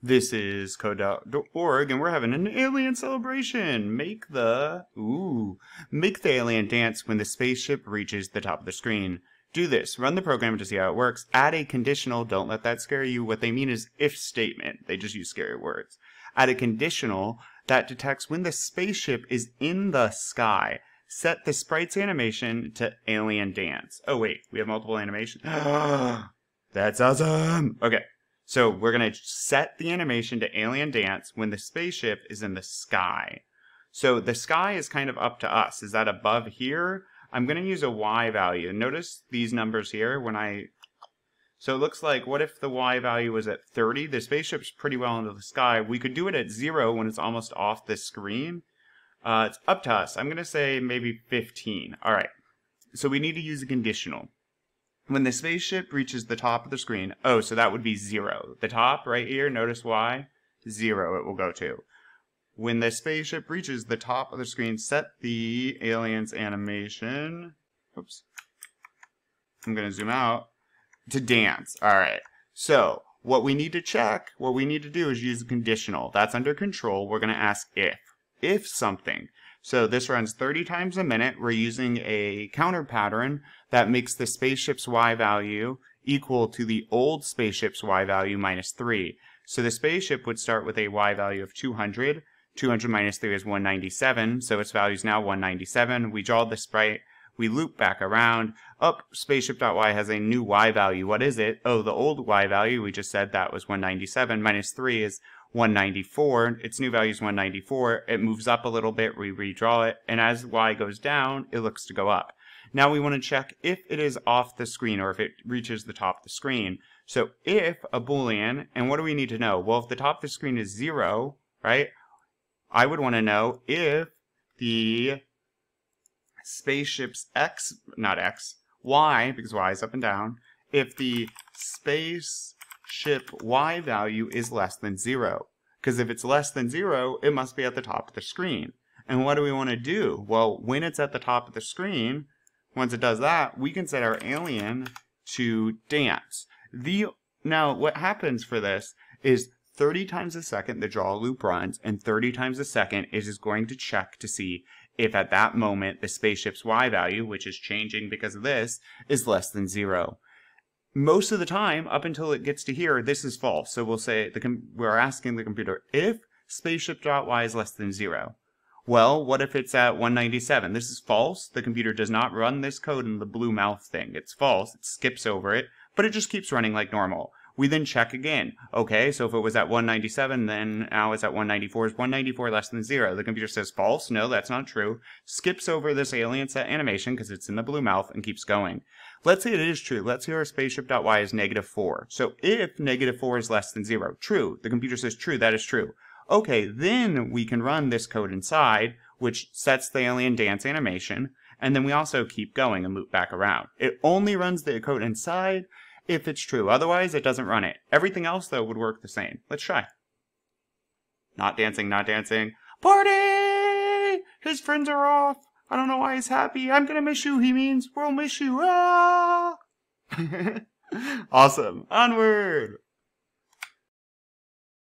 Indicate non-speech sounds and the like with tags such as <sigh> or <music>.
This is code.org, and we're having an alien celebration. Make the, ooh, make the alien dance when the spaceship reaches the top of the screen. Do this, run the program to see how it works, add a conditional, don't let that scare you. What they mean is if statement. They just use scary words. Add a conditional that detects when the spaceship is in the sky. Set the sprite's animation to alien dance. Oh wait, we have multiple animations. <gasps> That's awesome. Okay. So we're going to set the animation to alien dance when the spaceship is in the sky. So the sky is kind of up to us. Is that above here? I'm going to use a y value. Notice these numbers here when I... So it looks like, what if the y value was at 30? The spaceship's pretty well into the sky. We could do it at 0 when it's almost off the screen. Uh, it's up to us. I'm going to say maybe 15. All right. So we need to use a conditional. When the spaceship reaches the top of the screen, oh, so that would be zero. The top right here, notice why? Zero it will go to. When the spaceship reaches the top of the screen, set the alien's animation. Oops. I'm going to zoom out to dance. All right. So what we need to check, what we need to do is use a conditional. That's under control. We're going to ask if. If something. So this runs 30 times a minute. We're using a counter pattern that makes the spaceship's y value equal to the old spaceship's y value minus 3. So the spaceship would start with a y value of 200. 200 minus 3 is 197, so its value is now 197. We draw the sprite, we loop back around. Up, spaceship.y has a new y value. What is it? Oh, the old y value, we just said that was 197, minus 3 is 194. Its new value is 194. It moves up a little bit, we redraw it, and as y goes down, it looks to go up. Now we want to check if it is off the screen or if it reaches the top of the screen. So if a boolean, and what do we need to know? Well, if the top of the screen is 0, right, I would want to know if the spaceship's x, not x, y, because y is up and down, if the space ship y value is less than 0. Because if it's less than 0, it must be at the top of the screen. And what do we want to do? Well, when it's at the top of the screen, once it does that, we can set our alien to dance. The Now, what happens for this is 30 times a second the draw loop runs, and 30 times a second it is going to check to see if at that moment the spaceship's y value, which is changing because of this, is less than 0 most of the time, up until it gets to here, this is false. So we'll say the we're asking the computer if spaceship.y is less than zero. Well, what if it's at 197? This is false. The computer does not run this code in the blue mouth thing. It's false. It skips over it, but it just keeps running like normal. We then check again. Okay, so if it was at 197, then now it's at 194. Is 194 less than zero? The computer says false. No, that's not true. Skips over this alien set animation because it's in the blue mouth and keeps going. Let's say it is true. Let's say our spaceship.y is negative 4. So if negative 4 is less than 0, true. The computer says true, that is true. Okay, then we can run this code inside, which sets the alien dance animation, and then we also keep going and loop back around. It only runs the code inside if it's true. Otherwise, it doesn't run it. Everything else, though, would work the same. Let's try. Not dancing, not dancing. Party! His friends are off. I don't know why he's happy. I'm gonna miss you, he means. We'll miss you. Ah! <laughs> awesome. Onward!